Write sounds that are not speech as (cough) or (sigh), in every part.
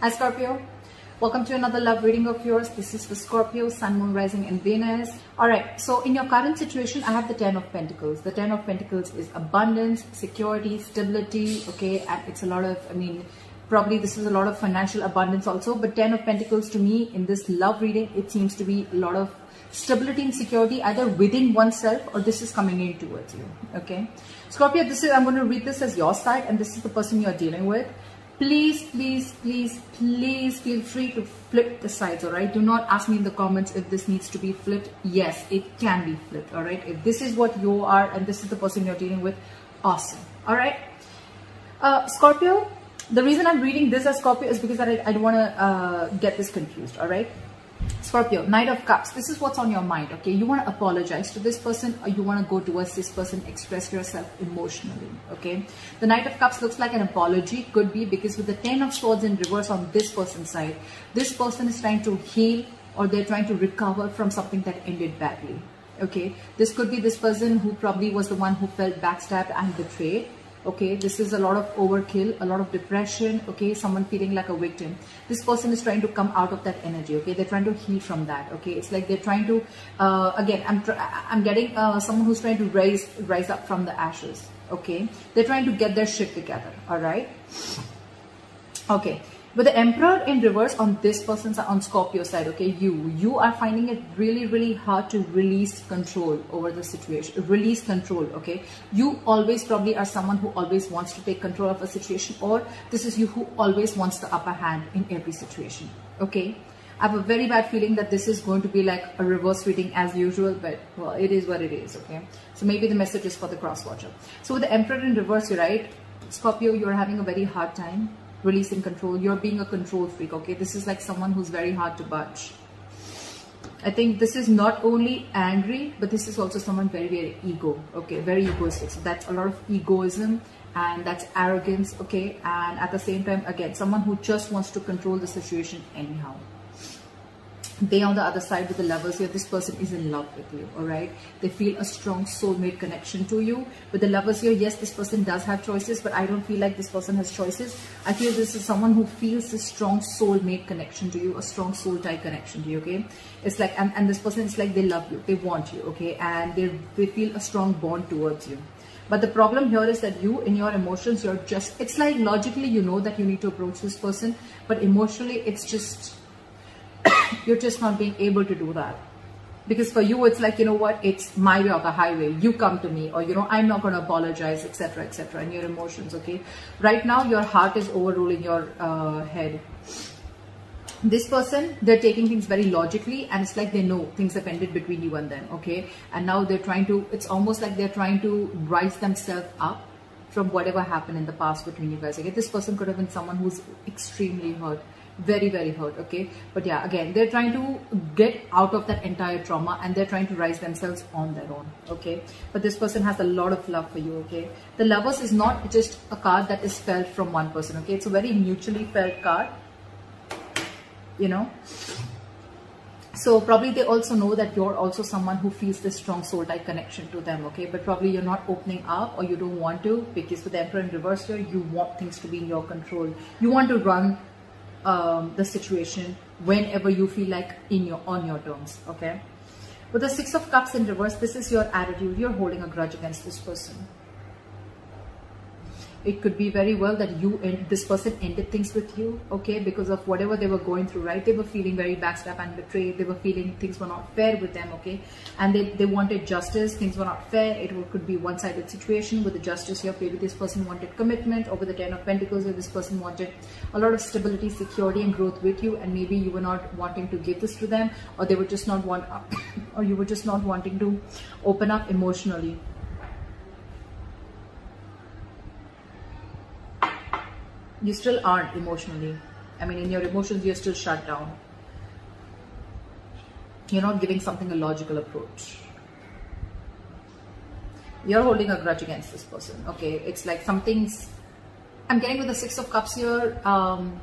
Hi Scorpio, welcome to another love reading of yours. This is for Scorpio, Sun, Moon, Rising and Venus. Alright, so in your current situation, I have the Ten of Pentacles. The Ten of Pentacles is abundance, security, stability, okay, and it's a lot of, I mean, probably this is a lot of financial abundance also, but Ten of Pentacles to me in this love reading, it seems to be a lot of stability and security either within oneself or this is coming in towards you okay scorpio this is i'm going to read this as your side and this is the person you're dealing with please please please please feel free to flip the sides all right do not ask me in the comments if this needs to be flipped. Yes it can be flipped all right if this is what you are and this is the person you're dealing with awesome all right uh, scorpio the reason i'm reading this as scorpio is because i, I don't want to uh, get this confused all right Scorpio, Knight of Cups, this is what's on your mind, okay? You want to apologize to this person or you want to go towards this person, express yourself emotionally, okay? The Knight of Cups looks like an apology, could be because with the Ten of Swords in reverse on this person's side, this person is trying to heal or they're trying to recover from something that ended badly, okay? This could be this person who probably was the one who felt backstabbed and betrayed okay this is a lot of overkill a lot of depression okay someone feeling like a victim. This person is trying to come out of that energy okay they're trying to heal from that okay. It's like they're trying to uh, again i'm i'm getting uh, someone who's trying to rise rise up from the ashes okay. They're trying to get their shit together all right? Okay. But the emperor in reverse on this person's on Scorpio side, okay, you, you are finding it really, really hard to release control over the situation, release control, okay. You always probably are someone who always wants to take control of a situation or this is you who always wants the upper hand in every situation, okay. I have a very bad feeling that this is going to be like a reverse reading as usual, but well, it is what it is, okay? So maybe the message is for the cross watcher. So with the Emperor in reverse, you're right. Scorpio, you're having a very hard time releasing control. You're being a control freak, okay? This is like someone who's very hard to budge. I think this is not only angry, but this is also someone very, very ego, okay? Very egoistic. So that's a lot of egoism and that's arrogance, okay? And at the same time, again, someone who just wants to control the situation anyhow they on the other side with the lovers here. This person is in love with you all right? They feel a strong soulmate connection to you. With the lovers here yes this person does have choices but i don't feel like this person has choices. I feel this is someone who feels a strong soulmate connection to you a strong soul tie connection to you okay? It's like and, and this person is like they love you they want you okay? And they, they feel a strong bond towards you. But the problem here is that you, in your emotions, you're just, it's like logically you know that you need to approach this person, but emotionally it's just you're just not being able to do that. Because for you it's like you know what? It's my way or the highway. You come to me or you know i'm not going to apologize etc etc and your emotions okay? Right now your heart is overruling your uh, head. This person they're taking things very logically and it's like they know things have ended between you and them okay? And now they're trying to it's almost like they're trying to rise themselves up from whatever happened in the past between you guys okay? This person could have been someone who's extremely hurt very very hurt okay? But yeah again they're trying to get out of that entire trauma and they're trying to rise themselves on their own okay? But this person has a lot of love for you okay? The lovers is not just a card that is felt from one person okay? It's a very mutually felt card you know? So probably they also know that you're also someone who feels this strong soul tie connection to them, okay? But probably you're not opening up or you don't want to because with the Emperor in reverse here, you want things to be in your control. You want to run um, the situation whenever you feel like in your on your terms okay? With the six of cups in reverse this is your attitude. You're holding a grudge against this person it could be very well that you and this person ended things with you okay because of whatever they were going through right? They were feeling very backstabbed and betrayed. They were feeling things were not fair with them okay? And they, they wanted justice. Things were not fair. It could be one-sided situation with the justice here. Maybe this person wanted commitment over the ten of pentacles if this person wanted a lot of stability security and growth with you and maybe you were not wanting to give this to them or they were just not want (coughs) or you were just not wanting to open up emotionally. you still aren't emotionally. I mean, in your emotions, you're still shut down. You're not giving something a logical approach. You're holding a grudge against this person. Okay, it's like something's. I'm getting with the Six of Cups here. Um,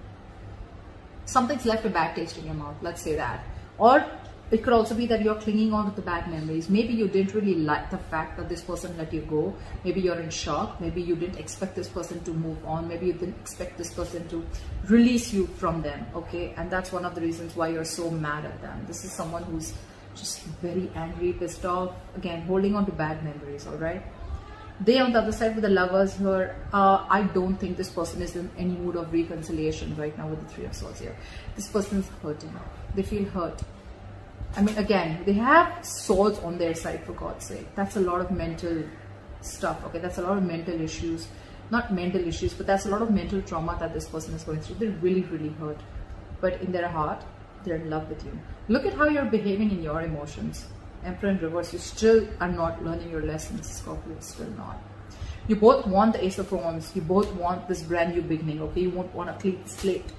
something's left a bad taste in your mouth. Let's say that. Or it could also be that you're clinging on to the bad memories. Maybe you didn't really like the fact that this person let you go. Maybe you're in shock. Maybe you didn't expect this person to move on. Maybe you didn't expect this person to release you from them. Okay. And that's one of the reasons why you're so mad at them. This is someone who's just very angry, pissed off. Again, holding on to bad memories. All right. They on the other side with the lovers here, uh, I don't think this person is in any mood of reconciliation right now with the three of swords here. This person is hurting. They feel hurt I mean, again, they have swords on their side, for God's sake. That's a lot of mental stuff, okay? That's a lot of mental issues. Not mental issues, but that's a lot of mental trauma that this person is going through. They're really, really hurt. But in their heart, they're in love with you. Look at how you're behaving in your emotions. Emperor in reverse, you still are not learning your lessons, Scorpio, still not. You both want the Ace of Wands. You both want this brand new beginning, okay? You won't want a clean slate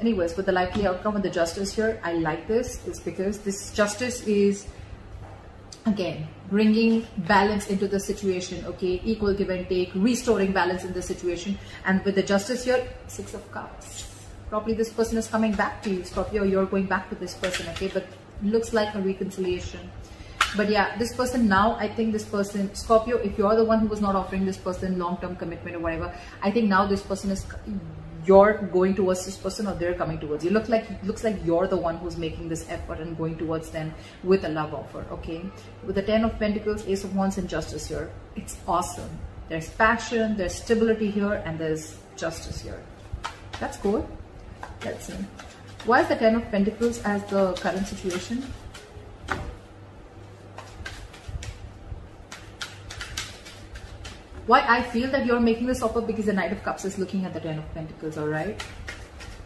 anyways with the likely outcome with the justice here i like this. Is because this justice is again bringing balance into the situation okay? Equal give and take restoring balance in the situation. And with the justice here six of cups. Probably this person is coming back to you. Scorpio you're going back to this person okay? But looks like a reconciliation. But yeah this person now i think this person scorpio if you're the one who was not offering this person long-term commitment or whatever i think now this person is you're going towards this person or they're coming towards you. Look like looks like you're the one who's making this effort and going towards them with a love offer. Okay, with the Ten of Pentacles, Ace of Wands, and Justice here, it's awesome. There's passion, there's stability here, and there's justice here. That's cool. Let's see. Why is the Ten of Pentacles as the current situation? Why I feel that you're making this offer because the Knight of Cups is looking at the Ten of Pentacles, alright?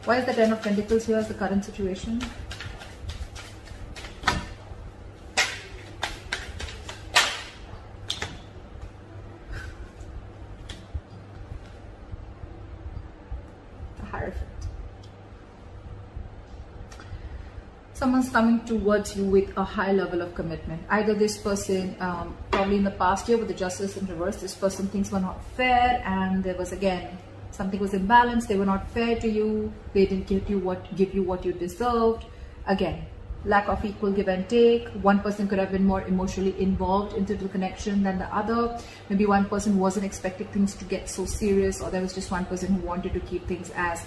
Why is the Ten of Pentacles here as the current situation? someone's coming towards you with a high level of commitment. Either this person, um, probably in the past year with the justice in reverse, this person things were not fair and there was again, something was imbalanced, they were not fair to you, they didn't give you what, give you what you deserved. Again, lack of equal give and take. One person could have been more emotionally involved into the connection than the other. Maybe one person wasn't expecting things to get so serious or there was just one person who wanted to keep things as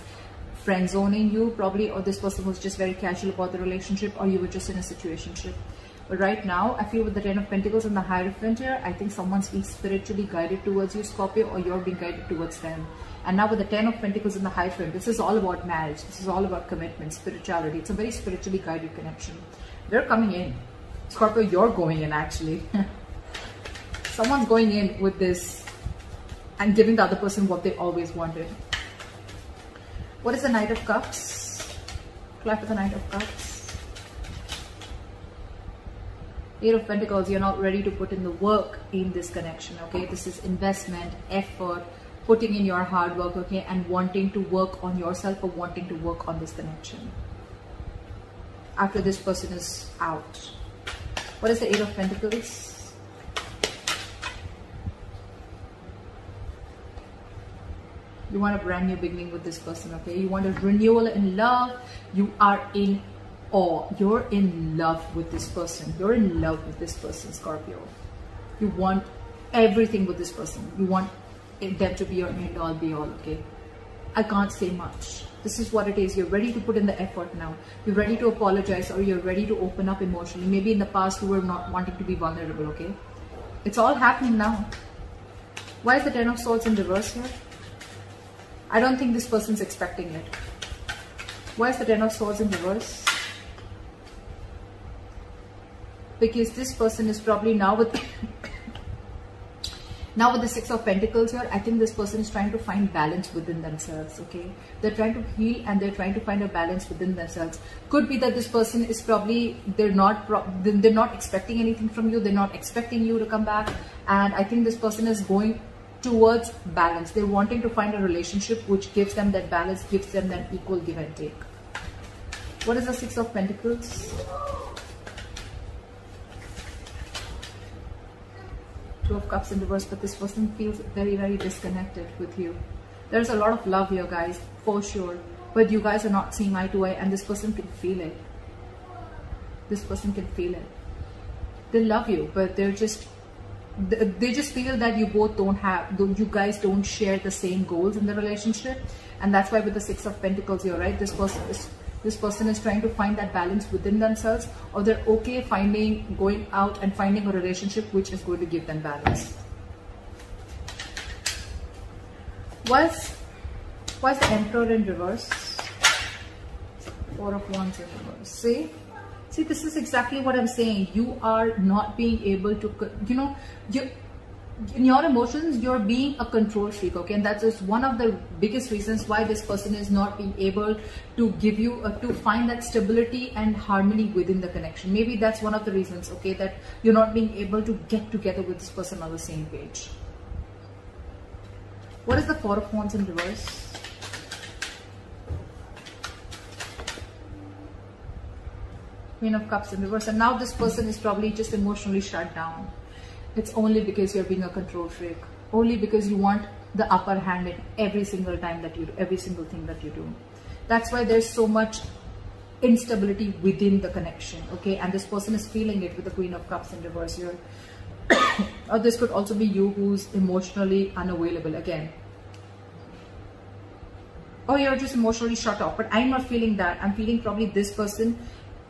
friend zoning you probably or this person was just very casual about the relationship or you were just in a situationship but right now i feel with the ten of pentacles and the hierophant here i think someone's being spiritually guided towards you scorpio or you're being guided towards them. And now with the ten of pentacles and the hierophant this is all about marriage. This is all about commitment spirituality. It's a very spiritually guided connection. They're coming in. Scorpio you're going in actually. (laughs) Someone's going in with this and giving the other person what they always wanted what is the Knight of Cups? Clap for the Knight of Cups. Eight of Pentacles, you're not ready to put in the work in this connection, okay? This is investment, effort, putting in your hard work, okay? And wanting to work on yourself or wanting to work on this connection. After this person is out. What is the Eight of Pentacles? You want a brand new beginning with this person okay? You want a renewal in love. You are in awe. You're in love with this person. You're in love with this person scorpio. You want everything with this person. You want them to be your end all be all okay? I can't say much. This is what it is. You're ready to put in the effort now. You're ready to apologize or you're ready to open up emotionally. Maybe in the past you were not wanting to be vulnerable okay? It's all happening now. Why is the ten of swords in reverse here I don't think this person's expecting it. Why is the Ten of Swords in reverse? Because this person is probably now with (coughs) now with the Six of Pentacles here, I think this person is trying to find balance within themselves, okay? They're trying to heal and they're trying to find a balance within themselves. Could be that this person is probably, they're not, they're not expecting anything from you. They're not expecting you to come back. And I think this person is going towards balance. They're wanting to find a relationship which gives them that balance, gives them that equal give and take. What is the Six of Pentacles? Two of Cups in reverse, but this person feels very, very disconnected with you. There's a lot of love here, guys, for sure. But you guys are not seeing eye to eye and this person can feel it. this person can feel it they love you but they're just they just feel that you both don't have you guys don't share the same goals in the relationship. And that's why with the six of pentacles you're right. This person is this person is trying to find that balance within themselves or they're okay finding going out and finding a relationship which is going to give them balance. Why's why's the emperor in reverse four of wands in reverse. See See, this is exactly what I'm saying. You are not being able to, you know, you in your emotions, you're being a control freak, okay? And that is just one of the biggest reasons why this person is not being able to give you, uh, to find that stability and harmony within the connection. Maybe that's one of the reasons, okay, that you're not being able to get together with this person on the same page. What is the Four of Wands in reverse? Queen of Cups in reverse. And now this person is probably just emotionally shut down. It's only because you're being a control freak. Only because you want the upper hand in every single time that you do, every single thing that you do. That's why there's so much instability within the connection, okay? And this person is feeling it with the Queen of Cups in reverse here. or (coughs) uh, this could also be you who's emotionally unavailable again. Or you're just emotionally shut off. But I'm not feeling that. I'm feeling probably this person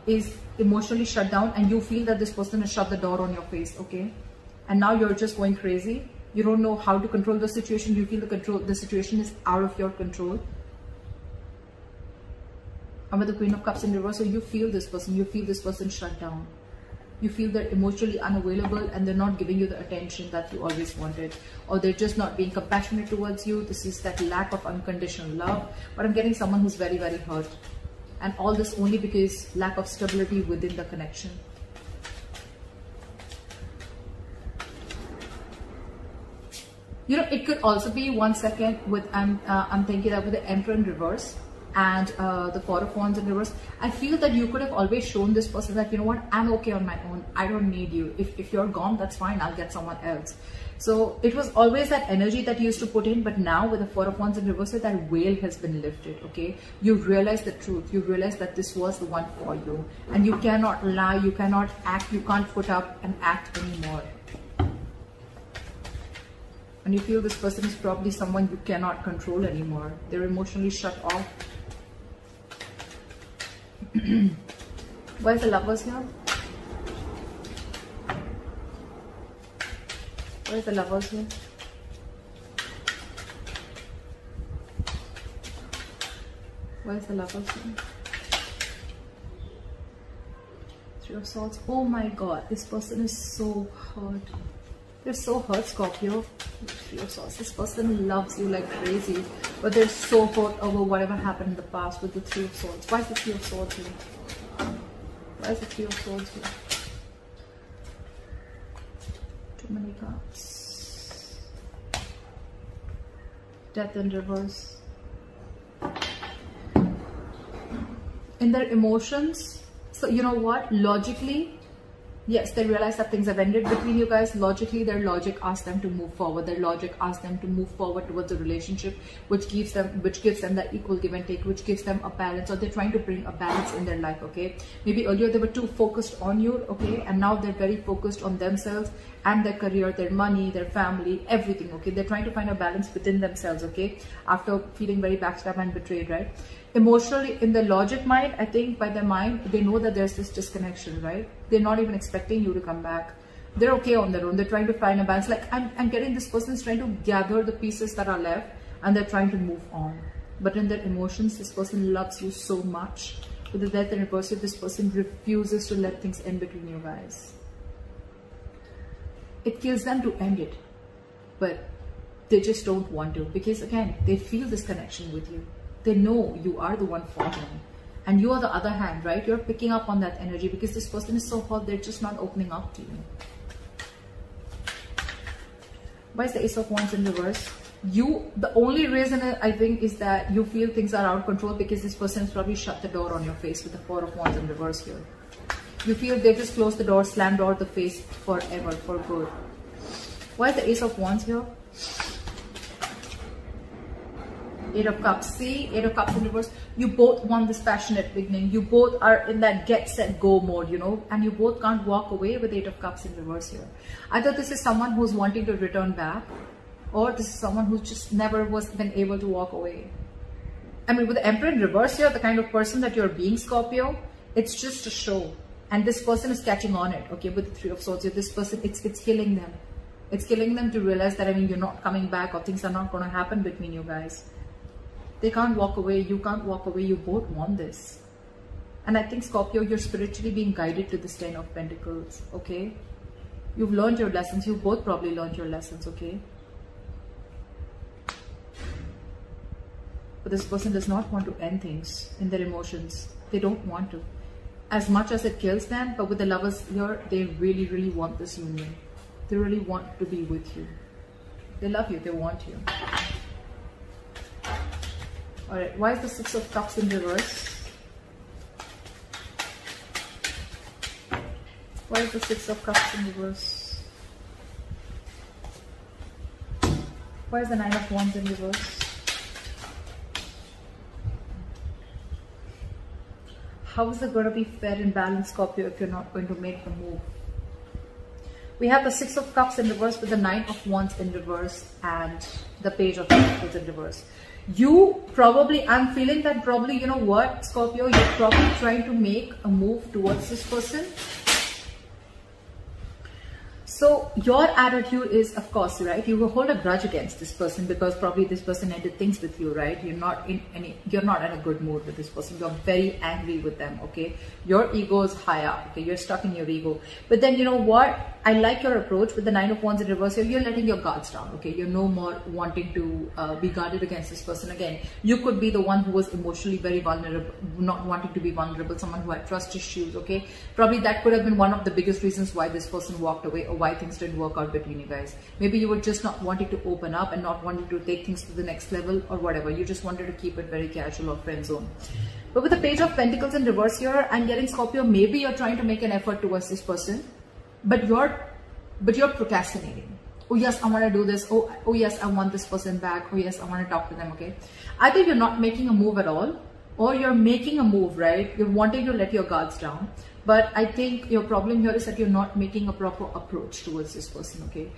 is emotionally shut down and you feel that this person has shut the door on your face, okay? And now you're just going crazy. You don't know how to control the situation. You feel the control, the situation is out of your control. And with the Queen of Cups in reverse, so you feel this person, you feel this person shut down. You feel they're emotionally unavailable and they're not giving you the attention that you always wanted. Or they're just not being compassionate towards you. This is that lack of unconditional love. But I'm getting someone who's very, very hurt and all this only because lack of stability within the connection. You know, it could also be one second with, I'm, uh, I'm thinking that with the Emperor in reverse and uh, the Four of Wands in reverse, I feel that you could have always shown this person that, you know what, I'm okay on my own. I don't need you. If, if you're gone, that's fine. I'll get someone else. So it was always that energy that you used to put in, but now with the Four of Wands in reverse, that veil has been lifted, okay? You realize the truth. You realize that this was the one for you. And you cannot lie, you cannot act, you can't put up and act anymore. And you feel this person is probably someone you cannot control anymore. They're emotionally shut off. (clears throat) Why is the lovers here? Where's the lovers here? Where's the lovers here? Three of Swords. Oh my god, this person is so hurt. They're so hurt, Scorpio. Three of Swords. This person loves you like crazy, but they're so hurt over whatever happened in the past with the Three of Swords. Why is the Three of Swords here? Why is the Three of Swords here? Death in reverse. In their emotions, so you know what? Logically, yes, they realize that things have ended between you guys. Logically, their logic asks them to move forward. Their logic asks them to move forward towards a relationship, which gives them, which gives them that equal give and take, which gives them a balance. Or they're trying to bring a balance in their life. Okay, maybe earlier they were too focused on you. Okay, and now they're very focused on themselves and their career, their money, their family, everything. Okay, they're trying to find a balance within themselves. Okay, after feeling very backstabbed and betrayed, right? Emotionally in the logic mind i think by their mind they know that there's this disconnection right? They're not even expecting you to come back. They're okay on their own. They're trying to find a balance. Like i'm, I'm getting this person is trying to gather the pieces that are left and they're trying to move on. But in their emotions this person loves you so much with the death and reverse this person refuses to let things end between you guys. It kills them to end it but they just don't want to because again they feel this connection with you they know you are the one for them and you are the other hand right? You're picking up on that energy because this person is so hot they're just not opening up to you. Why is the ace of wands in reverse? You the only reason i think is that you feel things are out of control because this person has probably shut the door on your face with the four of wands in reverse here. You feel they just closed the door slammed out the face forever for good. Why is the ace of wands here Eight of Cups. See, Eight of Cups in reverse. You both want this passionate beginning. You both are in that get, set, go mode, you know, and you both can't walk away with Eight of Cups in reverse here. Either this is someone who's wanting to return back or this is someone who just never was been able to walk away. I mean, with the Emperor in reverse here, the kind of person that you're being, Scorpio, it's just a show. And this person is catching on it, okay, with the Three of Swords here. This person, it's, it's killing them. It's killing them to realize that, I mean, you're not coming back or things are not going to happen between you guys. They can't walk away. You can't walk away. You both want this. And I think, Scorpio, you're spiritually being guided to this Ten of Pentacles, okay? You've learned your lessons. You both probably learned your lessons, okay? But this person does not want to end things in their emotions. They don't want to. As much as it kills them, but with the lovers here, they really, really want this union. They really want to be with you. They love you. They want you. Alright, why is the Six of Cups in reverse? Why is the Six of Cups in reverse? Why is the Nine of Wands in reverse? how is it going to be fair and balanced, Scorpio, if you're not going to make the move? We have the Six of Cups in reverse with the Nine of Wands in reverse and the Page of Pentacles in reverse. You probably, I'm feeling that probably, you know what, Scorpio, you're probably trying to make a move towards this person so your attitude is, of course, right? You will hold a grudge against this person because probably this person ended things with you, right? You're not in any, you're not in a good mood with this person. You're very angry with them, okay? Your ego is high up, okay? You're stuck in your ego. But then you know what? I like your approach with the nine of wands in reverse. You're letting your guards down, okay? You're no more wanting to uh, be guarded against this person again. You could be the one who was emotionally very vulnerable, not wanting to be vulnerable, someone who had trust issues, okay? Probably that could have been one of the biggest reasons why this person walked away or why things didn't work out between you guys. Maybe you were just not wanting to open up and not wanting to take things to the next level or whatever. You just wanted to keep it very casual or friend zone. But with the page of pentacles in reverse here, I'm getting Scorpio, maybe you're trying to make an effort towards this person, but you're, but you're procrastinating. Oh yes, I want to do this. Oh, oh yes, I want this person back. Oh yes, I want to talk to them. Okay. Either you're not making a move at all or you're making a move, right? You're wanting to let your guards down. But I think your problem here is that you're not making a proper approach towards this person, okay?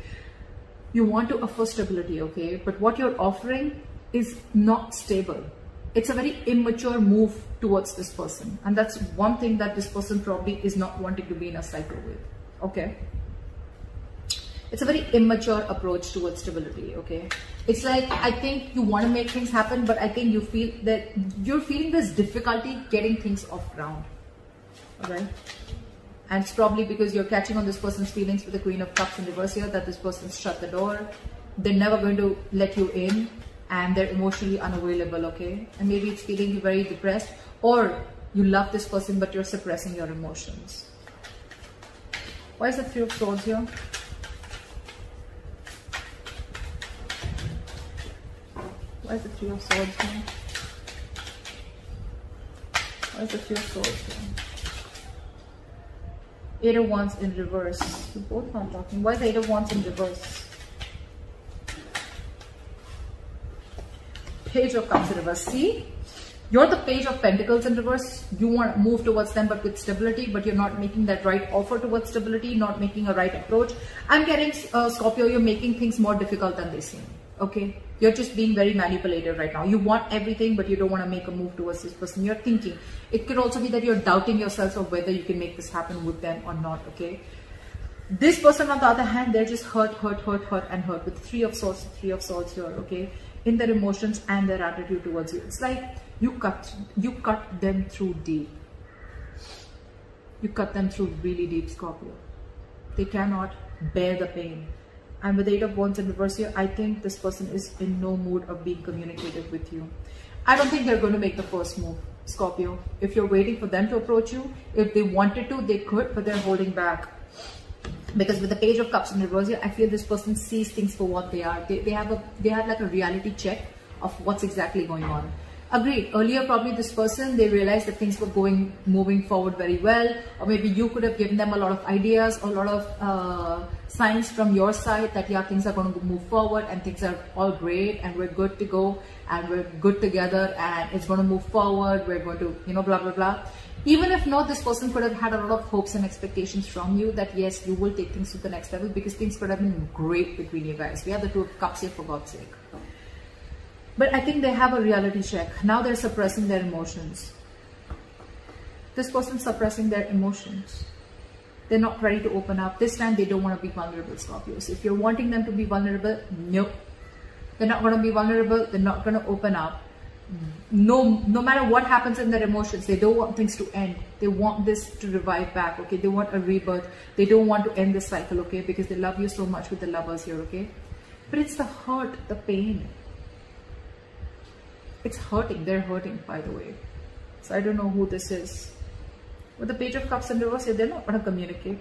You want to offer stability, okay? But what you're offering is not stable. It's a very immature move towards this person. And that's one thing that this person probably is not wanting to be in a cycle with, okay? It's a very immature approach towards stability, okay? It's like, I think you want to make things happen, but I think you feel that you're feeling this difficulty getting things off ground right? And it's probably because you're catching on this person's feelings with the Queen of Cups in reverse here that this person's shut the door. They're never going to let you in and they're emotionally unavailable, okay? And maybe it's feeling you very depressed or you love this person but you're suppressing your emotions. Why is the Three of Swords here? Why is the Three of Swords here? Why is the Three of Swords here? Eight of Wands in reverse. You both not talking. Why is Eight of Wands in reverse? Page of Cups in reverse. See? You're the Page of Pentacles in reverse. You want to move towards them but with stability, but you're not making that right offer towards stability, not making a right approach. I'm getting, uh, Scorpio, you're making things more difficult than they seem. Okay? You're just being very manipulative right now. You want everything, but you don't want to make a move towards this person. You're thinking. It could also be that you're doubting yourself of whether you can make this happen with them or not, okay? This person, on the other hand, they're just hurt, hurt, hurt, hurt, and hurt with three of swords, three of swords here, okay? In their emotions and their attitude towards you. It's like you cut, you cut them through deep. You cut them through really deep, Scorpio. They cannot bear the pain and with the eight of wands in reverse here i think this person is in no mood of being communicative with you. I don't think they're going to make the first move scorpio. If you're waiting for them to approach you if they wanted to they could but they're holding back. Because with the page of cups in reverse here i feel this person sees things for what they are. They, they have a they have like a reality check of what's exactly going on agreed. Earlier probably this person they realized that things were going moving forward very well or maybe you could have given them a lot of ideas or a lot of uh, signs from your side that yeah things are going to move forward and things are all great and we're good to go and we're good together and it's going to move forward we're going to you know blah blah blah. Even if not this person could have had a lot of hopes and expectations from you that yes you will take things to the next level because things could have been great between you guys. We have the two of cups here for god's sake but I think they have a reality check. Now they're suppressing their emotions. This person's suppressing their emotions. They're not ready to open up. This time they don't want to be vulnerable, Scorpios. If you're wanting them to be vulnerable, nope. They're not going to be vulnerable. They're not going to open up. No, no matter what happens in their emotions, they don't want things to end. They want this to revive back, okay? They want a rebirth. They don't want to end this cycle, okay? Because they love you so much with the lovers here, okay? But it's the hurt, the pain, it's hurting. They're hurting, by the way. So I don't know who this is. With the Page of Cups in reverse, they're not going to communicate.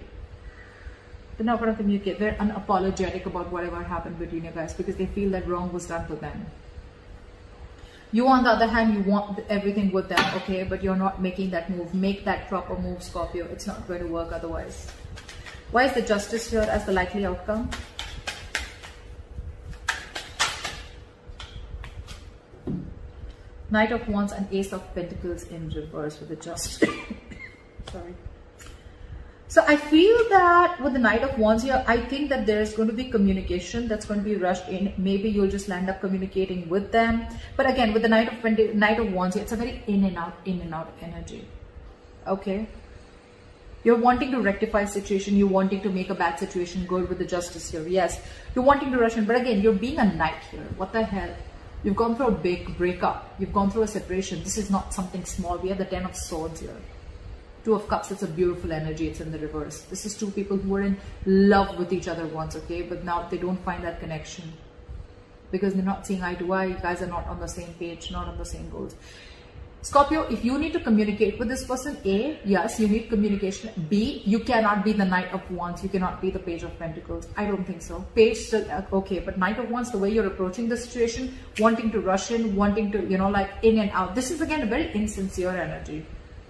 They're not going to communicate. They're unapologetic about whatever happened between you guys because they feel that wrong was done to them. You, on the other hand, you want everything with them, okay? But you're not making that move. Make that proper move, Scorpio. It's not going to work otherwise. Why is the Justice here as the likely outcome? Knight of Wands and Ace of Pentacles in reverse with the just. (coughs) Sorry. So I feel that with the Knight of Wands here, I think that there's going to be communication that's going to be rushed in. Maybe you'll just land up communicating with them. But again, with the Knight of Knight of Wands here, it's a very in and out, in and out energy. Okay. You're wanting to rectify situation. You're wanting to make a bad situation good with the justice here. Yes. You're wanting to rush in. But again, you're being a knight here. What the hell? You've gone through a big breakup. You've gone through a separation. This is not something small. We have the Ten of Swords here. Two of Cups, it's a beautiful energy. It's in the reverse. This is two people who were in love with each other once, okay? But now they don't find that connection. Because they're not seeing eye to eye. You guys are not on the same page, not on the same goals. Scorpio, if you need to communicate with this person, A, yes, you need communication. B, you cannot be the Knight of Wands. You cannot be the Page of Pentacles. I don't think so. Page still, uh, okay, but Knight of Wands, the way you're approaching the situation, wanting to rush in, wanting to, you know, like in and out. This is again a very insincere energy.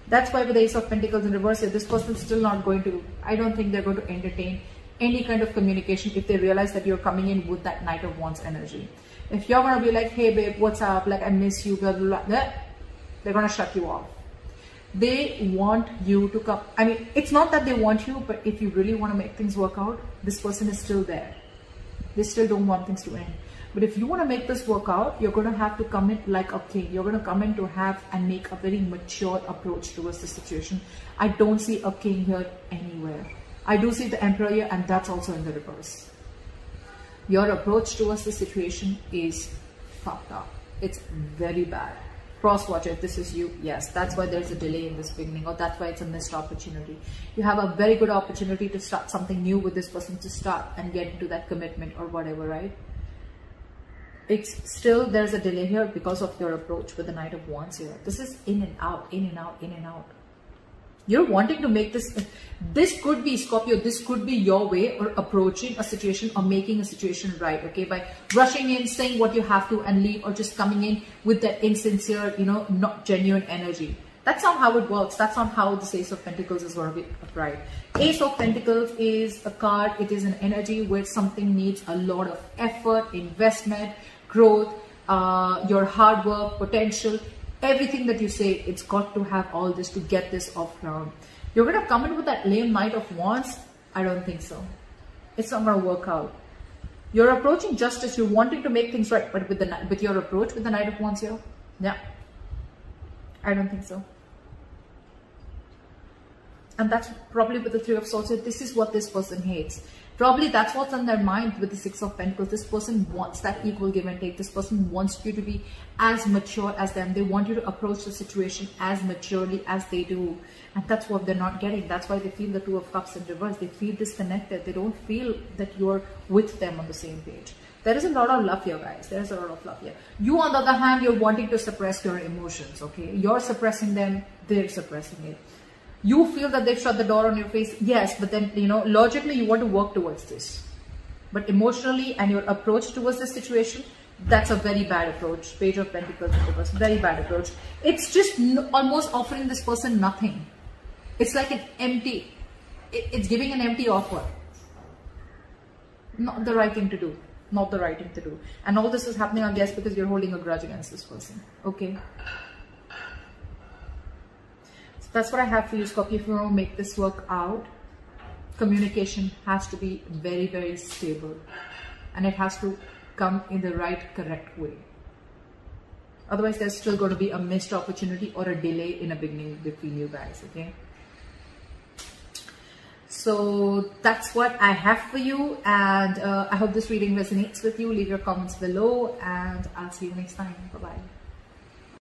That's why with the Ace of Pentacles in reverse this person's still not going to, I don't think they're going to entertain any kind of communication if they realize that you're coming in with that Knight of Wands energy. If you're going to be like, hey babe, what's up? Like, I miss you, blah, blah, blah they're going to shut you off. They want you to come. I mean, it's not that they want you, but if you really want to make things work out, this person is still there. They still don't want things to end. But if you want to make this work out, you're going to have to come in like a king. You're going to come in to have and make a very mature approach towards the situation. I don't see a king here anywhere. I do see the emperor here and that's also in the reverse. Your approach towards the situation is fucked up. It's very bad cross watch if this is you. Yes that's why there's a delay in this beginning or that's why it's a missed opportunity. You have a very good opportunity to start something new with this person to start and get into that commitment or whatever right? It's still there's a delay here because of your approach with the knight of wands here. This is in and out in and out in and out you're wanting to make this this could be scorpio this could be your way or approaching a situation or making a situation right okay? By rushing in saying what you have to and leave or just coming in with that insincere you know not genuine energy. That's not how it works. That's not how the ace of pentacles is going to be ace of pentacles is a card. It is an energy where something needs a lot of effort investment growth uh, your hard work potential everything that you say, it's got to have all this to get this off ground. You're going to come in with that lame Knight of Wands? I don't think so. It's not going to work out. You're approaching justice. You're wanting to make things right. But with the with your approach with the Knight of Wands here, yeah, I don't think so. And that's probably with the Three of Swords. This is what this person hates. Probably that's what's on their mind with the Six of Pentacles. This person wants that equal give and take. This person wants you to be as mature as them. They want you to approach the situation as maturely as they do. And that's what they're not getting. That's why they feel the Two of Cups in reverse. They feel disconnected. They don't feel that you're with them on the same page. There is a lot of love here, guys. There is a lot of love here. You, on the other hand, you're wanting to suppress your emotions, okay? You're suppressing them. They're suppressing it you feel that they've shut the door on your face yes but then you know logically you want to work towards this but emotionally and your approach towards the situation that's a very bad approach. Page of Pentacles reverse, very bad approach. It's just almost offering this person nothing. It's like an empty, it's giving an empty offer. Not the right thing to do. Not the right thing to do. And all this is happening, I guess, because you're holding a grudge against this person. Okay. That's what I have for you, Scorpio. If you want to make this work out, communication has to be very, very stable. And it has to come in the right, correct way. Otherwise, there's still going to be a missed opportunity or a delay in a beginning between you guys, okay? So that's what I have for you. And uh, I hope this reading resonates with you. Leave your comments below and I'll see you next time. Bye-bye.